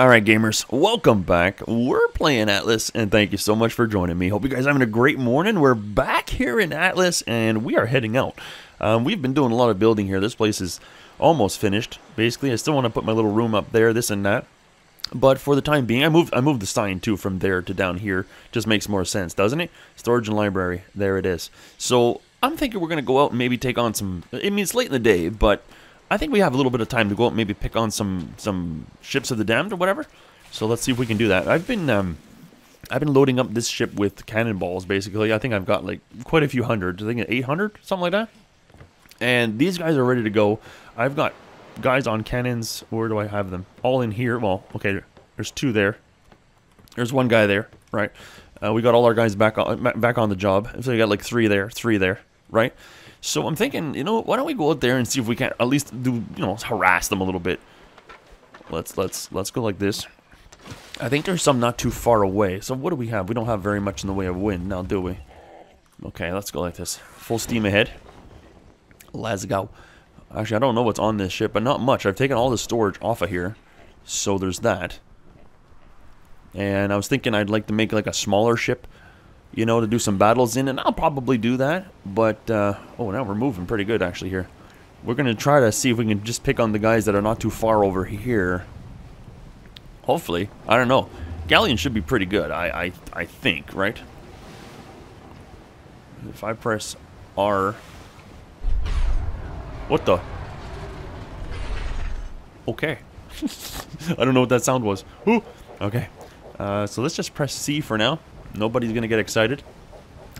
Alright gamers, welcome back. We're playing Atlas and thank you so much for joining me. Hope you guys are having a great morning. We're back here in Atlas and we are heading out. Um, we've been doing a lot of building here. This place is almost finished. Basically, I still want to put my little room up there, this and that. But for the time being, I moved I moved the sign too from there to down here. Just makes more sense, doesn't it? Storage and library. There it is. So I'm thinking we're gonna go out and maybe take on some I mean it's late in the day, but I think we have a little bit of time to go out and maybe pick on some some ships of the damned or whatever. So let's see if we can do that. I've been um, I've been loading up this ship with cannonballs basically. I think I've got like quite a few hundred. I think 800 something like that. And these guys are ready to go. I've got guys on cannons. Where do I have them? All in here. Well, okay. There's two there. There's one guy there, right? Uh, we got all our guys back on back on the job. So we got like three there, three there, right? So I'm thinking, you know, why don't we go out there and see if we can at least do, you know, harass them a little bit. Let's let's let's go like this. I think there's some not too far away. So what do we have? We don't have very much in the way of wind now, do we? Okay, let's go like this. Full steam ahead. Let's go. Actually, I don't know what's on this ship, but not much. I've taken all the storage off of here. So there's that. And I was thinking I'd like to make like a smaller ship you know, to do some battles in, and I'll probably do that. But, uh, oh, now we're moving pretty good, actually, here. We're going to try to see if we can just pick on the guys that are not too far over here. Hopefully. I don't know. Galleon should be pretty good, I, I, I think, right? If I press R... What the? Okay. I don't know what that sound was. Ooh. Okay. Uh, so let's just press C for now. Nobody's going to get excited.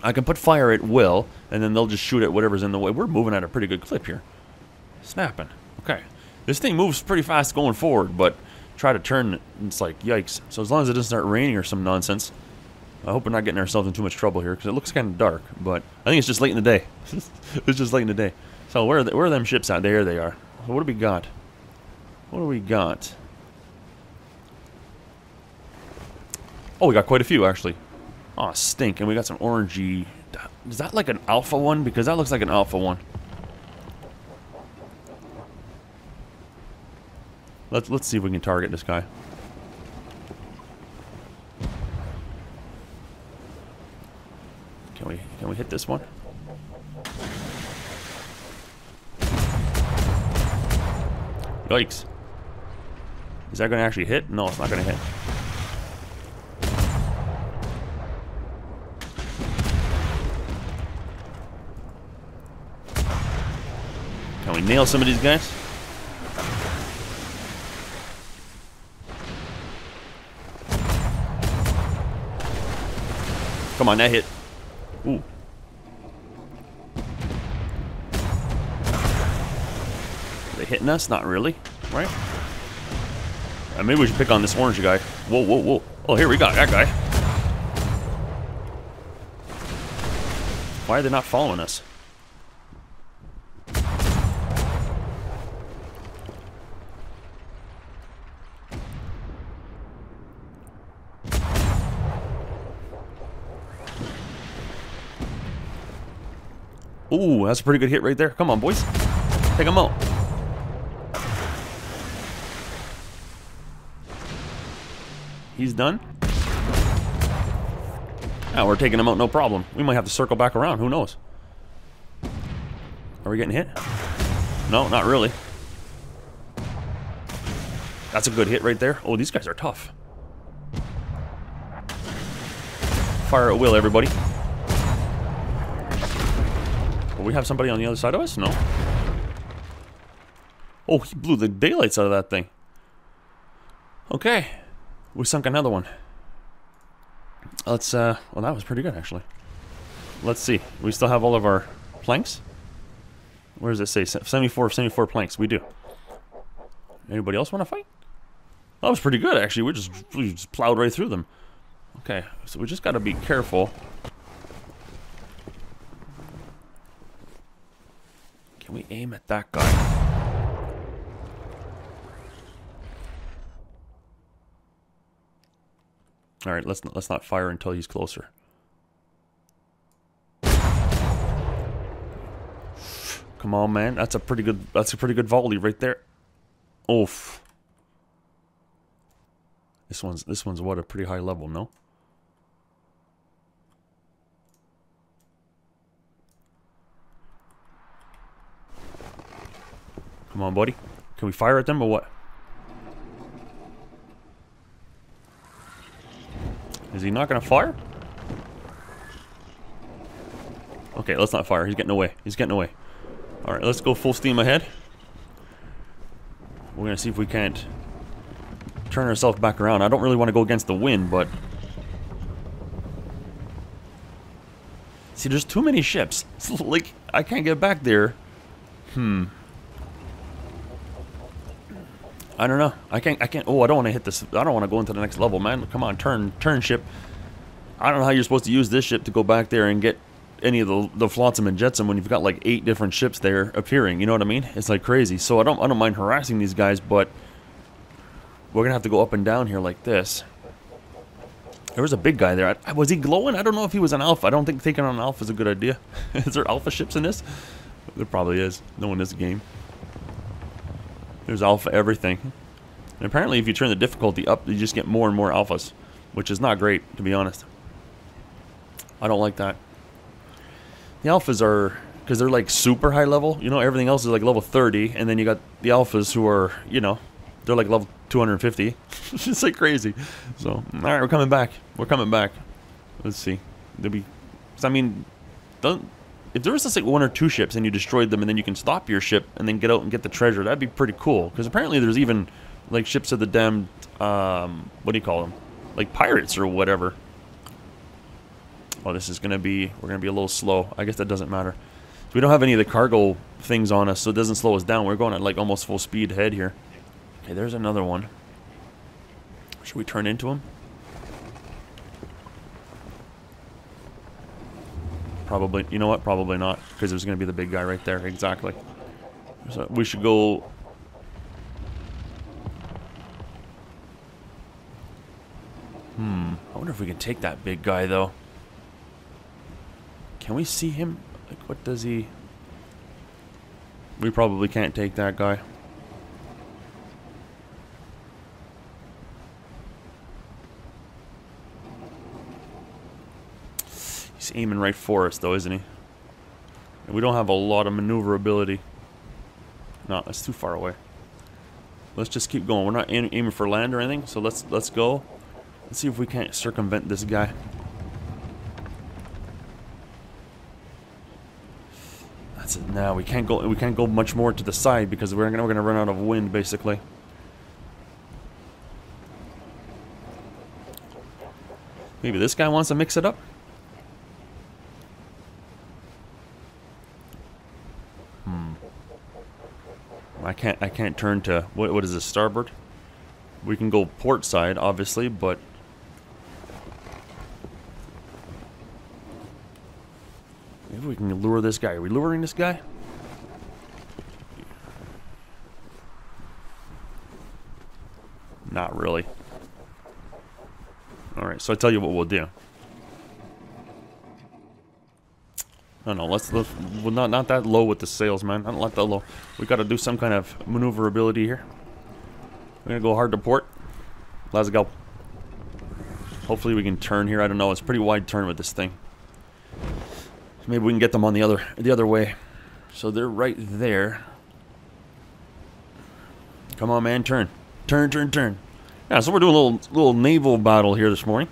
I can put fire at will, and then they'll just shoot at whatever's in the way. We're moving at a pretty good clip here. Snapping. Okay. This thing moves pretty fast going forward, but try to turn it, it's like, yikes. So as long as it doesn't start raining or some nonsense, I hope we're not getting ourselves in too much trouble here, because it looks kind of dark, but I think it's just late in the day. it's just late in the day. So where are, the, where are them ships at? There they are. So what do we got? What do we got? Oh, we got quite a few, actually. Oh, stink. And we got some orangey. Is that like an alpha one? Because that looks like an alpha one. Let's let's see if we can target this guy. Can we can we hit this one? Yikes. Is that going to actually hit? No, it's not going to hit. We nail some of these guys? Come on, that hit. Ooh. Are they hitting us? Not really, right? Uh, maybe we should pick on this orange guy. Whoa, whoa, whoa. Oh, here we got that guy. Why are they not following us? Ooh, that's a pretty good hit right there. Come on, boys. Take him out. He's done. Now we're taking him out no problem. We might have to circle back around. Who knows? Are we getting hit? No, not really. That's a good hit right there. Oh, these guys are tough. Fire at will, everybody. Will we have somebody on the other side of us? No. Oh, he blew the daylights out of that thing. Okay. We sunk another one. Let's, uh, well, that was pretty good, actually. Let's see. We still have all of our planks? Where does it say? 74, 74 planks. We do. Anybody else want to fight? That was pretty good, actually. We just, we just plowed right through them. Okay, so we just got to be careful. Can we aim at that guy? All right, let's not, let's not fire until he's closer. Come on, man. That's a pretty good that's a pretty good volley right there. Oof. This one's this one's what a pretty high level, no? Come on, buddy. Can we fire at them or what? Is he not to fire? Okay, let's not fire. He's getting away. He's getting away. Alright, let's go full steam ahead. We're to see if we can't turn ourselves back around. I don't really want to go against the wind, but... See, there's too many ships. like, I can't get back there. Hmm. I don't know. I can't. I can't. Oh, I don't want to hit this. I don't want to go into the next level, man. Come on, turn, turn ship. I don't know how you're supposed to use this ship to go back there and get any of the the flotsam and jetsam when you've got like eight different ships there appearing. You know what I mean? It's like crazy. So I don't. I don't mind harassing these guys, but we're gonna have to go up and down here like this. There was a big guy there. I, was he glowing? I don't know if he was an alpha. I don't think taking on an alpha is a good idea. is there alpha ships in this? There probably is. No one in this game. There's alpha everything. And apparently if you turn the difficulty up, you just get more and more alphas. Which is not great, to be honest. I don't like that. The alphas are... Because they're like super high level. You know, everything else is like level 30. And then you got the alphas who are, you know... They're like level 250. it's like crazy. So, alright, we're coming back. We're coming back. Let's see. There'll be... I mean... Don't if there was just like one or two ships and you destroyed them and then you can stop your ship and then get out and get the treasure, that'd be pretty cool. Because apparently there's even like ships of the damned, um, what do you call them? Like pirates or whatever. Oh, this is going to be, we're going to be a little slow. I guess that doesn't matter. So we don't have any of the cargo things on us, so it doesn't slow us down. We're going at like almost full speed ahead here. Okay, there's another one. Should we turn into him? Probably, you know what? Probably not, because there's going to be the big guy right there. Exactly. So we should go... Hmm. I wonder if we can take that big guy, though. Can we see him? Like, what does he... We probably can't take that guy. Aiming right for us, though, isn't he? And we don't have a lot of maneuverability. No, that's too far away. Let's just keep going. We're not aim aiming for land or anything, so let's let's go. Let's see if we can't circumvent this guy. That's it. Now we can't go. We can't go much more to the side because we're gonna we're gonna run out of wind, basically. Maybe this guy wants to mix it up. Can't I can't turn to what what is this starboard? We can go port side obviously, but maybe we can lure this guy. Are we luring this guy? Not really. Alright, so I tell you what we'll do. No, no, let's, let's well, not not that low with the sails, man. Not let that low. We got to do some kind of maneuverability here. We're gonna go hard to port. Let's go. Hopefully we can turn here. I don't know. It's pretty wide turn with this thing. Maybe we can get them on the other the other way. So they're right there. Come on, man, turn, turn, turn, turn. Yeah, so we're doing a little little naval battle here this morning.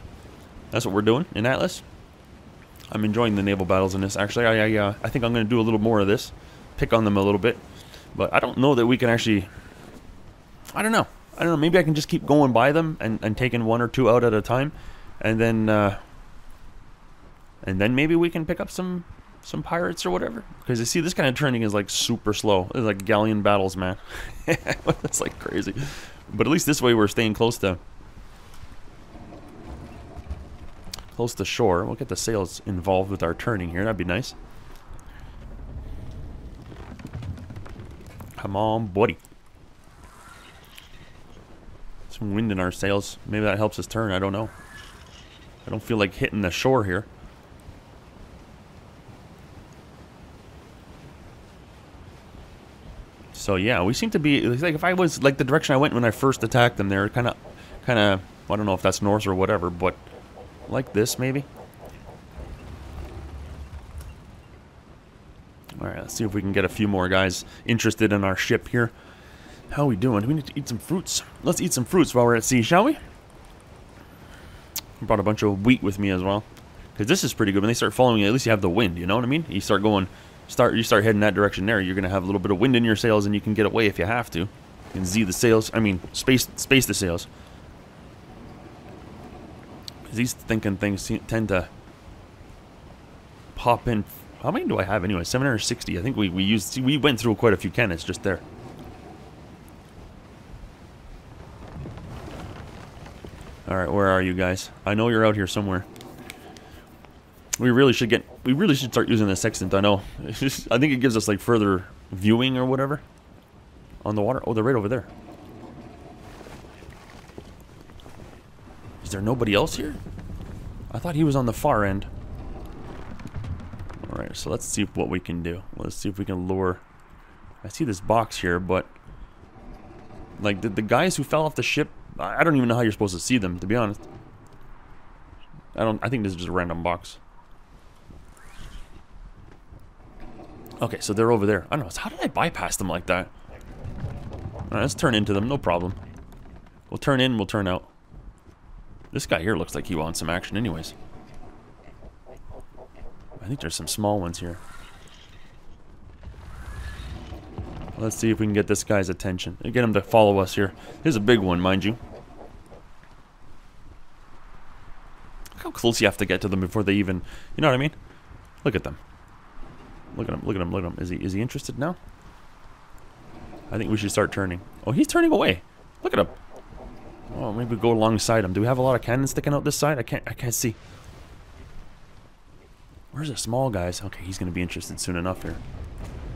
That's what we're doing in Atlas. I'm enjoying the naval battles in this. Actually, I I, uh, I think I'm going to do a little more of this, pick on them a little bit, but I don't know that we can actually. I don't know. I don't know. Maybe I can just keep going by them and, and taking one or two out at a time, and then uh, and then maybe we can pick up some some pirates or whatever. Because you see, this kind of turning is like super slow. It's like galleon battles, man. It's like crazy. But at least this way we're staying close to close to shore. We'll get the sails involved with our turning here. That'd be nice. Come on, buddy. Some wind in our sails. Maybe that helps us turn. I don't know. I don't feel like hitting the shore here. So yeah, we seem to be like if I was like the direction I went when I first attacked them, they're kind of, kind of I don't know if that's north or whatever, but like this maybe. Alright, let's see if we can get a few more guys interested in our ship here. How are we doing? We need to eat some fruits. Let's eat some fruits while we're at sea, shall we? I brought a bunch of wheat with me as well. Because this is pretty good. When they start following you, at least you have the wind, you know what I mean? You start going, start you start heading that direction there, you're going to have a little bit of wind in your sails and you can get away if you have to. You can Z the sails, I mean, space space the sails. These thinking things tend to pop in. How many do I have anyway? 760. I think we, we used, we went through quite a few cannons just there. Alright, where are you guys? I know you're out here somewhere. We really should get... We really should start using the sextant, I know. I think it gives us, like, further viewing or whatever. On the water. Oh, they're right over there. Is there nobody else here? I thought he was on the far end. Alright, so let's see what we can do. Let's see if we can lure... I see this box here, but... Like, the, the guys who fell off the ship I don't even know how you're supposed to see them, to be honest. I don't. I think this is just a random box. Okay, so they're over there. I don't know. How did I bypass them like that? Alright, let's turn into them. No problem. We'll turn in, we'll turn out. This guy here looks like he wants some action anyways. I think there's some small ones here. Let's see if we can get this guy's attention. And get him to follow us here. Here's a big one, mind you. Look how close you have to get to them before they even... You know what I mean? Look at them. Look at him, look at him, look at him. Is he, is he interested now? I think we should start turning. Oh, he's turning away. Look at him. Oh, maybe go alongside him. Do we have a lot of cannons sticking out this side? I can't, I can't see. Where's the small guys? Okay, he's to be interested soon enough here.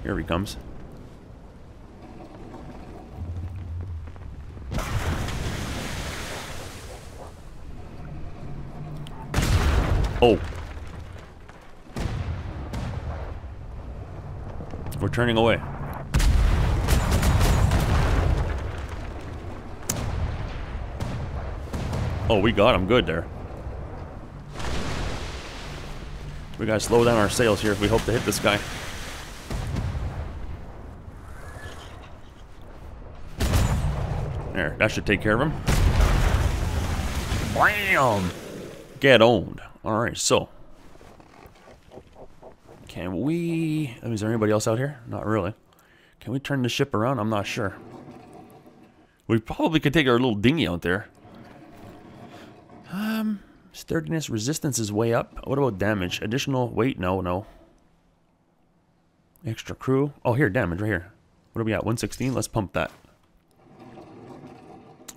Here he comes. Oh. We're turning away. Oh, we got him good there. We gotta slow down our sails here if we hope to hit this guy. There, that should take care of him. Bam! Get owned. Alright, so. Can we... Oh, is there anybody else out here? Not really. Can we turn the ship around? I'm not sure. We probably could take our little dinghy out there. Sturdiness, resistance is way up. What about damage? Additional weight? No, no. Extra crew. Oh, here, damage right here. What are we at? 116? Let's pump that.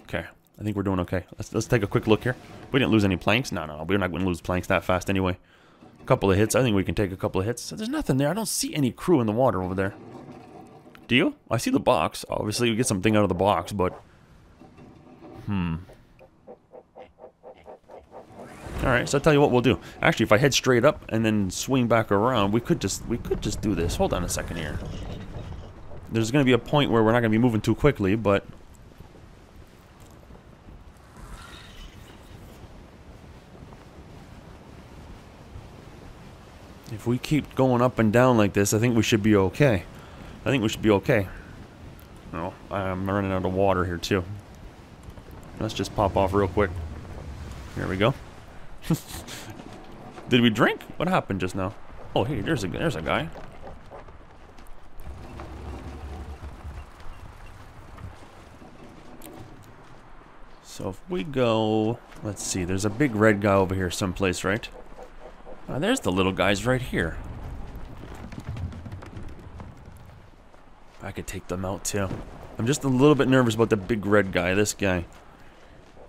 Okay. I think we're doing okay. Let's, let's take a quick look here. We didn't lose any planks. No, no, we're not going to lose planks that fast anyway. A couple of hits. I think we can take a couple of hits. There's nothing there. I don't see any crew in the water over there. Do you? I see the box. Obviously, we get something out of the box, but... Hmm. Alright, so I'll tell you what we'll do. Actually, if I head straight up and then swing back around, we could just we could just do this. Hold on a second here. There's going to be a point where we're not going to be moving too quickly, but If we keep going up and down like this, I think we should be okay. I think we should be okay. Oh, I'm running out of water here too. Let's just pop off real quick. Here we go. Did we drink? What happened just now? Oh, hey, there's a there's a guy. So if we go, let's see, there's a big red guy over here someplace, right? Oh, there's the little guys right here. I could take them out too. I'm just a little bit nervous about the big red guy, this guy.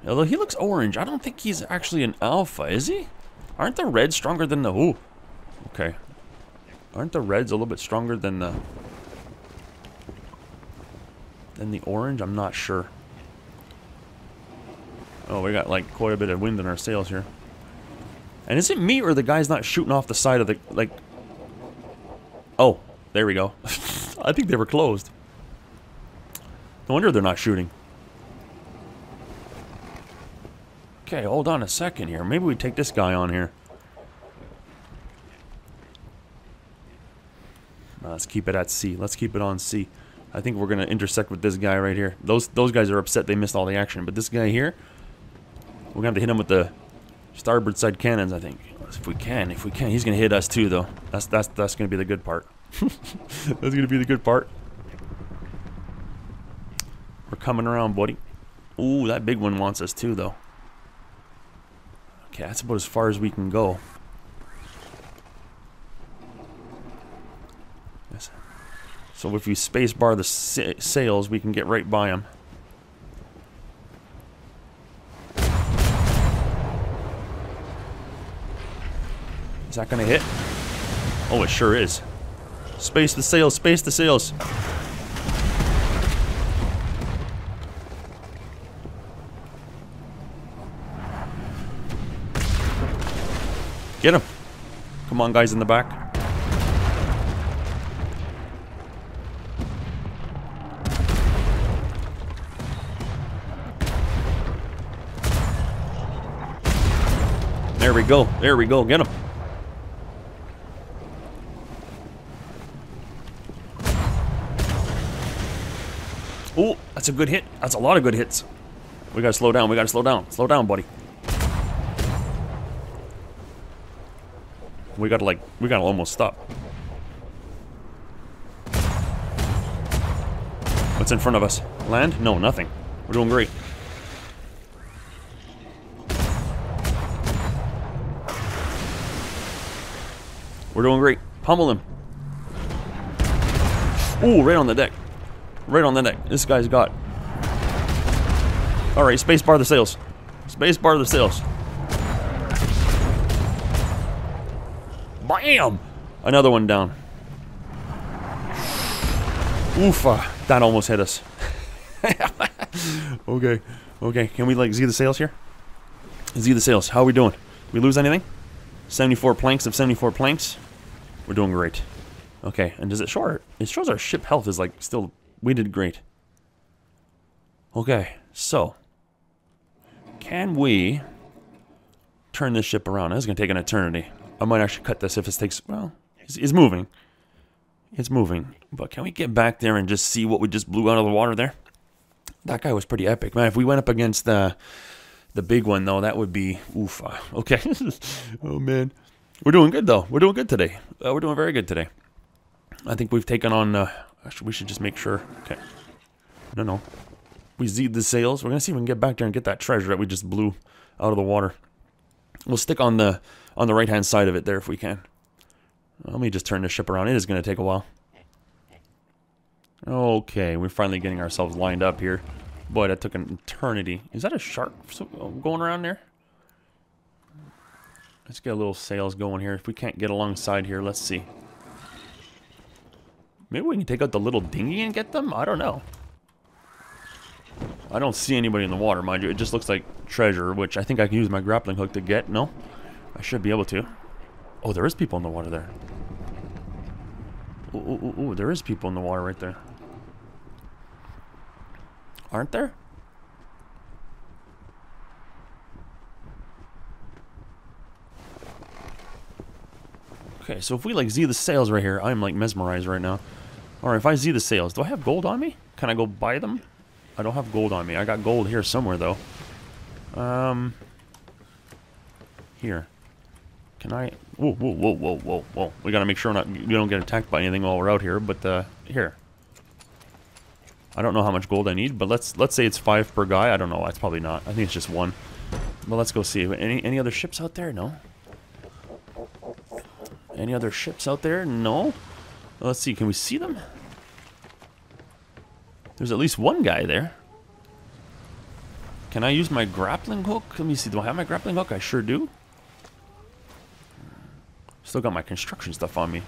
Although he looks orange, I don't think he's actually an alpha, is he? Aren't the reds stronger than the... Ooh. Okay. Aren't the reds a little bit stronger than the... Than the orange? I'm not sure. Oh, we got like quite a bit of wind in our sails here. And is it me or the guy's not shooting off the side of the, like... Oh, there we go. I think they were closed. No wonder they're not shooting. Okay, hold on a second here. Maybe we take this guy on here. Uh, let's keep it at sea. Let's keep it on sea. I think we're going to intersect with this guy right here. Those those guys are upset they missed all the action. But this guy here, we're going to have to hit him with the starboard side cannons, I think. If we can, if we can. He's going to hit us too, though. That's, that's, that's going to be the good part. that's going to be the good part. We're coming around, buddy. Ooh, that big one wants us too, though. Okay, that's about as far as we can go. Yes. So if we spacebar the sa sails, we can get right by them. Is that to hit? Oh, it sure is. Space the sails, space the sails. Get him. Come on, guys in the back. There we go. There we go. Get him. Oh, that's a good hit. That's a lot of good hits. We gotta slow down. We gotta slow down. Slow down, buddy. We gotta like, we gotta almost stop. What's in front of us? Land? No, nothing. We're doing great. We're doing great. Pummel him. Ooh, right on the deck. Right on the deck. This guy's got. Alright, spacebar the sails. Spacebar the sails. Bam! Another one down. Oofa. Uh, that almost hit us. okay. Okay. Can we like Z the sails here? Z the sails. How are we doing? We lose anything? 74 planks of 74 planks. We're doing great. Okay. And does it show our... It shows our ship health is like still... We did great. Okay. So. Can we turn this ship around? This is going to take an eternity. I might actually cut this if it takes... Well, it's, it's moving. It's moving. But can we get back there and just see what we just blew out of the water there? That guy was pretty epic. Man, if we went up against the the big one, though, that would be... Oof. Okay. oh, man. We're doing good, though. We're doing good today. Uh, we're doing very good today. I think we've taken on... Uh, we should just make sure... Okay. No, no. We zed the sails. We're going to see if we can get back there and get that treasure that we just blew out of the water. We'll stick on the on the right hand side of it there if we can. Let me just turn the ship around. It is going to take a while. Okay, we're finally getting ourselves lined up here. Boy, that took an eternity. Is that a shark uh, going around there? Let's get a little sails going here. If we can't get alongside here, let's see. Maybe we can take out the little dinghy and get them? I don't know. I don't see anybody in the water, mind you. It just looks like treasure, which I think I can use my grappling hook to get. No? I should be able to. Oh, there is people in the water there. Ooh, ooh, ooh, ooh, there is people in the water right there. Aren't there? Okay, so if we like Z the sails right here, I'm like mesmerized right now. Alright, if I Z the sails, do I have gold on me? Can I go buy them? I don't have gold on me. I got gold here somewhere though. Um, here. Can I? Whoa, whoa, whoa, whoa, whoa, whoa. We gotta make sure not we don't get attacked by anything while we're out here. But uh, here. I don't know how much gold I need, but let's let's say it's five per guy. I don't know. It's probably not. I think it's just one. But let's go see. Any any other ships out there? No. Any other ships out there? No. Let's see. Can we see them? There's at least one guy there. Can I use my grappling hook? Let me see. Do I have my grappling hook? I sure do. Still got my construction stuff on me.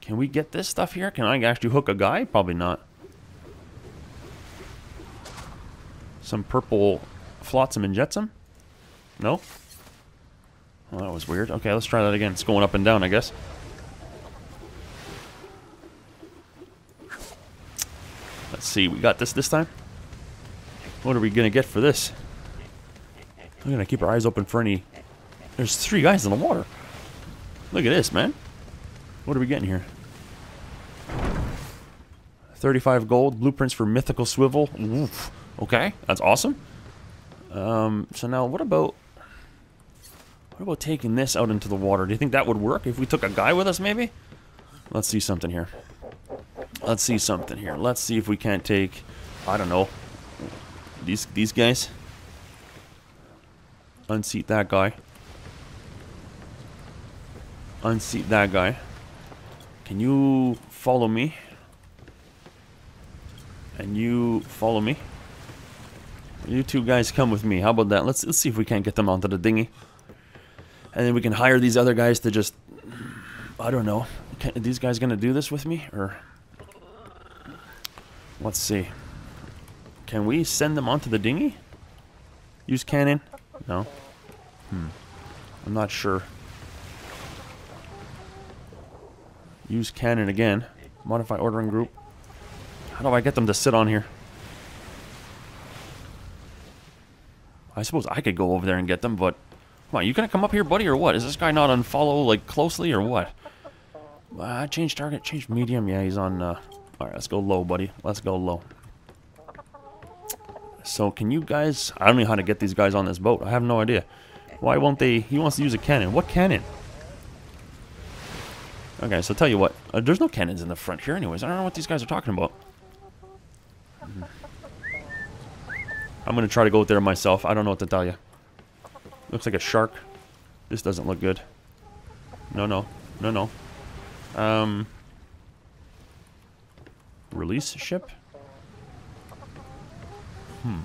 Can we get this stuff here? Can I actually hook a guy? Probably not. Some purple flotsam and jetsam? No? Well, that was weird. Okay, let's try that again. It's going up and down, I guess. Let's see. We got this this time? What are we gonna get for this? We're gonna keep our eyes open for any... There's three guys in the water. Look at this, man. What are we getting here? 35 gold, blueprints for mythical swivel. Oof. Okay, that's awesome. Um, so now what about... What about taking this out into the water? Do you think that would work if we took a guy with us, maybe? Let's see something here. Let's see something here. Let's see if we can't take... I don't know. These, these guys. Unseat that guy. Unseat that guy. Can you follow me? And you follow me? You two guys come with me. How about that? Let's let's see if we can't get them onto the dinghy. And then we can hire these other guys to just I don't know. Can, are these guys gonna do this with me or let's see. Can we send them onto the dinghy? Use cannon? No. Hmm. I'm not sure. Use cannon again. Modify ordering group. How do I get them to sit on here? I suppose I could go over there and get them, but... Come on, you gonna come up here, buddy, or what? Is this guy not unfollow, like, closely, or what? Uh, change target, change medium. Yeah, he's on, uh... Alright, let's go low, buddy. Let's go low. So, can you guys... I don't know how to get these guys on this boat. I have no idea. Why won't they... He wants to use a cannon. What cannon? Okay, so tell you what. Uh, there's no cannons in the front here anyways. I don't know what these guys are talking about. I'm going to try to go there myself. I don't know what to tell you. Looks like a shark. This doesn't look good. No, no. No, no. Um... Release ship? Hmm.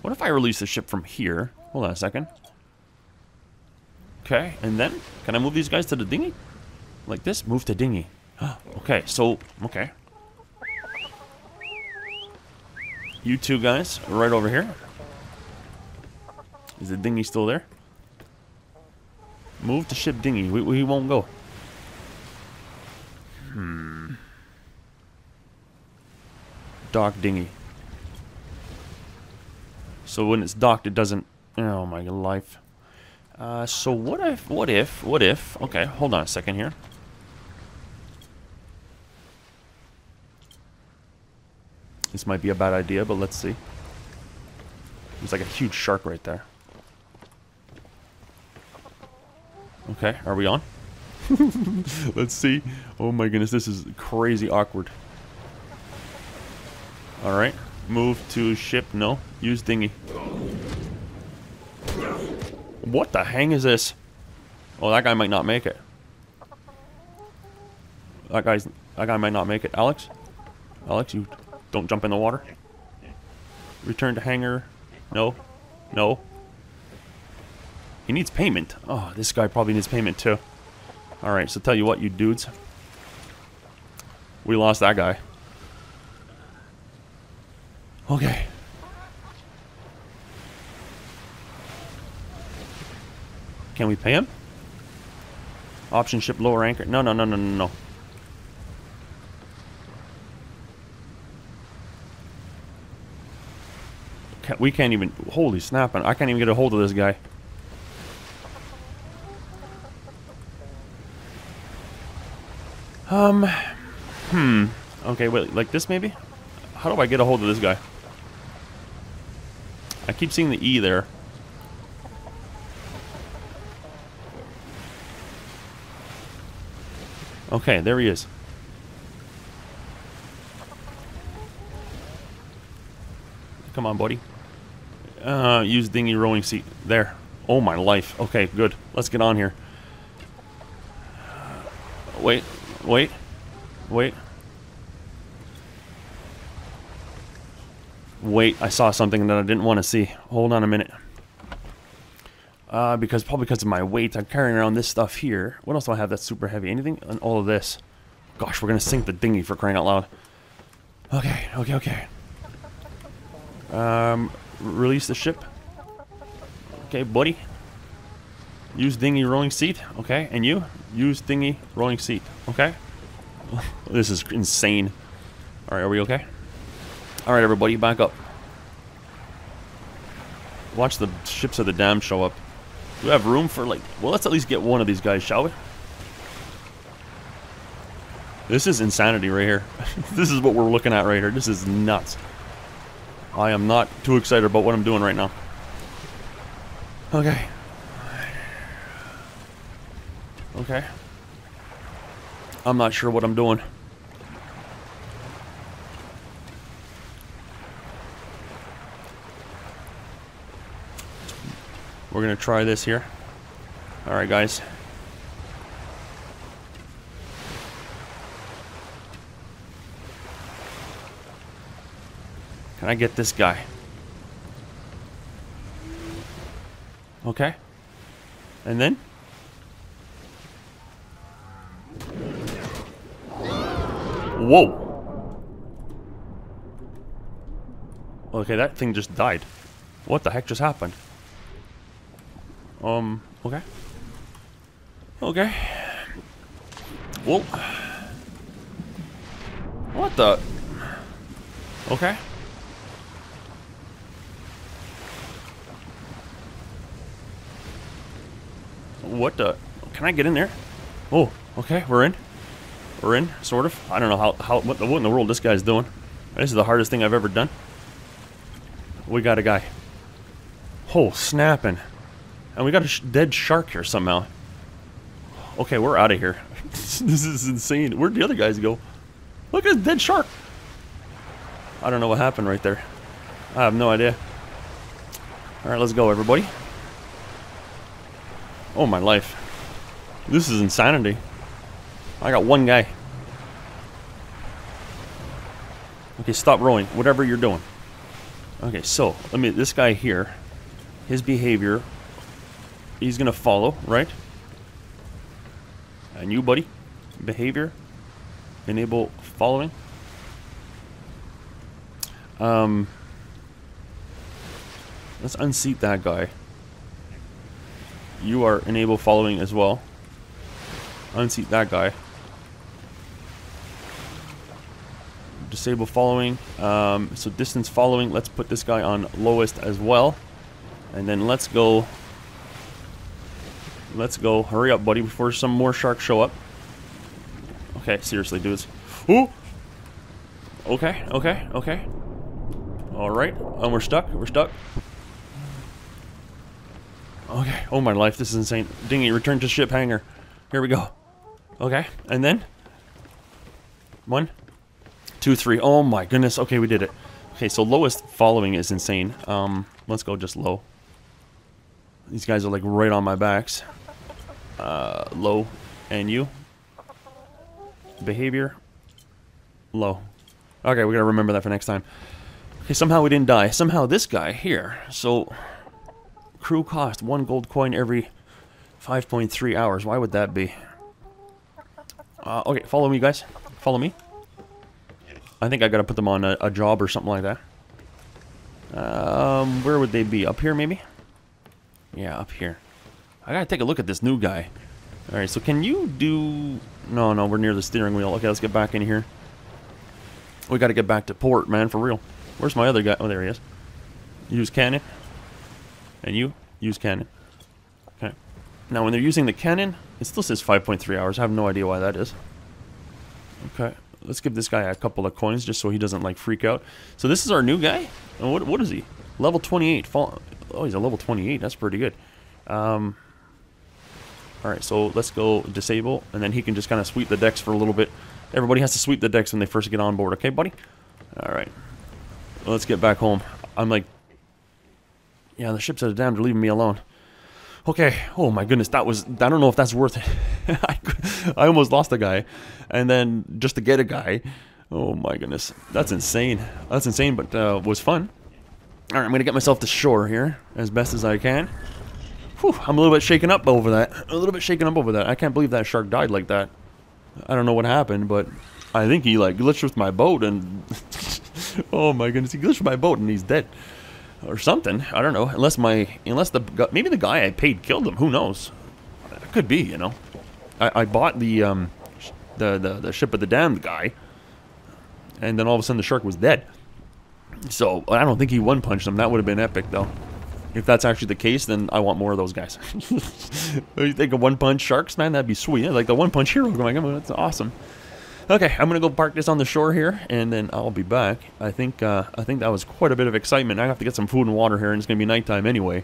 What if I release the ship from here? Hold on a second. Okay, and then? Can I move these guys to the dinghy? Like this? Move to dinghy. okay, so, okay. You two guys, right over here. Is the dinghy still there? Move to ship dinghy. We, we won't go. Hmm. Dock dinghy. So when it's docked, it doesn't... Oh my life. Uh, so what if, what if, what if... Okay, hold on a second here. This might be a bad idea, but let's see. There's like a huge shark right there. Okay, are we on? let's see. Oh my goodness, this is crazy awkward. Alright, move to ship. No, use dinghy. What the hang is this? Oh, that guy might not make it. That guy's that guy might not make it. Alex? Alex, you don't jump in the water. Return to hangar. No. No. He needs payment. Oh, this guy probably needs payment too. Alright, so tell you what, you dudes. We lost that guy. Okay. Can we pay him? Option ship lower anchor. No, no, no, no, no, no. we can't even... Holy snapping. I can't even get a hold of this guy. Um... Hmm. Okay, wait. Like this, maybe? How do I get a hold of this guy? I keep seeing the E there. Okay, there he is. Come on, buddy. Uh, use dinghy rowing seat. There. Oh my life. Okay, good. Let's get on here. Wait. Wait. Wait. Wait, I saw something that I didn't want to see. Hold on a minute. Uh, because probably because of my weight, I'm carrying around this stuff here. What else do I have that's super heavy? Anything? And all of this. Gosh, we're gonna sink the dinghy for crying out loud. Okay, okay, okay. Um, release the ship. Okay, buddy. Use dinghy rolling seat. Okay, and you? Use dinghy rolling seat. Okay. this is insane. All right, are we okay? All right, everybody, back up. watch the ships of the damned show up. Do we have room for like? Well, let's at least get one of these guys, shall we? This is insanity right here. this is what we're looking at right here. This is nuts. I am not too excited about what I'm doing right now. Okay. Okay. I'm not sure what I'm doing. We're going to try this here. Alright, guys. Can I get this guy? Okay. And then? Whoa! Okay, that thing just died. What the heck just happened? Um, okay. Okay. Well. What the? Okay. What the? Can I get in there? Oh, okay, we're in. We're in, sort of. I don't know how, how what, the, what in the world this guy's doing. This is the hardest thing I've ever done. We got a guy. Oh, snapping. And we got a sh dead shark here somehow. Okay, we're out of here. this is insane. Where'd the other guys go? Look at a dead shark. I don't know what happened right there. I have no idea. Alright, let's go, everybody. Oh, my life. This is insanity. I got one guy. Okay, stop rowing. Whatever you're doing. Okay, so, let me... This guy here, his behavior he's gonna follow, right? And you, buddy, behavior, enable following. Um, let's unseat that guy. You are enable following as well. Unseat that guy. Disable following. Um, so distance following. Let's put this guy on lowest as well. And then let's go Let's go. Hurry up, buddy, before some more sharks show up. Okay, seriously, dudes. Ooh! Okay, okay, okay. Alright. And we're stuck. We're stuck. Okay. Oh my life, this is insane. Dinghy, return to ship hangar. Here we go. Okay, and then? One, two, three. Oh my goodness. Okay, we did it. Okay, so lowest following is insane. Um, let's go just low. These guys are like right on my backs uh, low, and you. Behavior, low. Okay, we gotta remember that for next time. Okay, somehow we didn't die. Somehow this guy here. So, crew cost one gold coin every 5.3 hours. Why would that be? Uh, okay, follow me, guys. Follow me. I think I gotta put them on a, a job or something like that. Um, where would they be? Up here, maybe? Yeah, up here. I gotta take a look at this new guy. Alright, so can you do... No, no, we're near the steering wheel. Okay, let's get back in here. We gotta get back to port, man, for real. Where's my other guy? Oh, there he is. Use cannon. And you? Use cannon. Okay. Now, when they're using the cannon, it still says 5.3 hours. I have no idea why that is. Okay. Let's give this guy a couple of coins just so he doesn't, like, freak out. So this is our new guy? What, what is he? Level 28. Fall oh, he's a level 28. That's pretty good. Um... Alright, so let's go disable, and then he can just kind of sweep the decks for a little bit. Everybody has to sweep the decks when they first get on board, okay, buddy? Alright. Let's get back home. I'm like... Yeah, the ship's at a dam, they're leaving me alone. Okay, oh my goodness, that was... I don't know if that's worth it. I, I almost lost a guy. And then, just to get a guy... Oh my goodness. That's insane. That's insane, but uh, was fun. Alright, I'm to get myself to shore here, as best as I can. Whew, I'm a little bit shaken up over that. A little bit shaken up over that. I can't believe that shark died like that. I don't know what happened, but I think he like glitched with my boat and... oh my goodness, he glitched with my boat and he's dead. Or something. I don't know. Unless my... Unless the... Maybe the guy I paid killed him. Who knows? It could be, you know. I, I bought the, um... The, the, the ship of the damned guy. And then all of a sudden the shark was dead. So, I don't think he one-punched him. That would have been epic, though. If that's actually the case, then I want more of those guys. you think of one punch sharks, man? That'd be sweet. Yeah, like the one punch hero going, that's awesome. Okay, I'm gonna go park this on the shore here, and then I'll be back. I think uh, I think that was quite a bit of excitement. I have to get some food and water here, and it's gonna be nighttime anyway.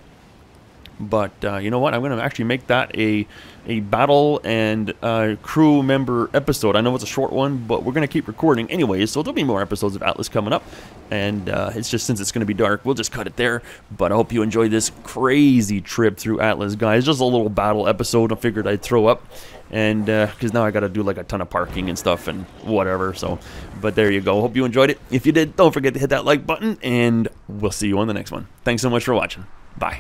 But uh, you know what? I'm going to actually make that a a battle and uh, crew member episode. I know it's a short one, but we're going to keep recording anyways. So there'll be more episodes of Atlas coming up. And uh, it's just since it's going to be dark, we'll just cut it there. But I hope you enjoy this crazy trip through Atlas, guys. Just a little battle episode. I figured I'd throw up, and because uh, now I got to do like a ton of parking and stuff and whatever. So, but there you go. Hope you enjoyed it. If you did, don't forget to hit that like button, and we'll see you on the next one. Thanks so much for watching. Bye.